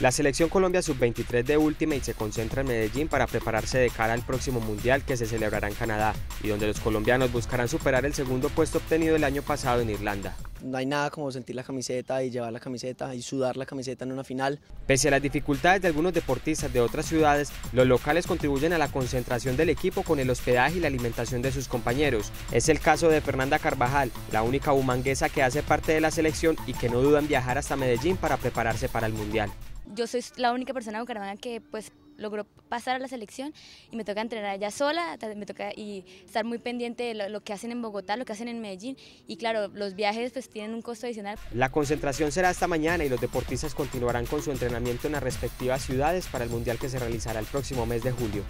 La selección Colombia sub-23 de Ultimate se concentra en Medellín para prepararse de cara al próximo Mundial que se celebrará en Canadá y donde los colombianos buscarán superar el segundo puesto obtenido el año pasado en Irlanda. No hay nada como sentir la camiseta y llevar la camiseta y sudar la camiseta en una final. Pese a las dificultades de algunos deportistas de otras ciudades, los locales contribuyen a la concentración del equipo con el hospedaje y la alimentación de sus compañeros. Es el caso de Fernanda Carvajal, la única humanguesa que hace parte de la selección y que no duda en viajar hasta Medellín para prepararse para el Mundial yo soy la única persona Bucaramanga que pues logró pasar a la selección y me toca entrenar allá sola, me toca y estar muy pendiente de lo, que hacen en Bogotá, lo que hacen en Medellín y claro, los viajes pues tienen un costo adicional. La concentración será esta mañana y los deportistas continuarán con su entrenamiento en las respectivas ciudades para el Mundial que se realizará el próximo mes de julio.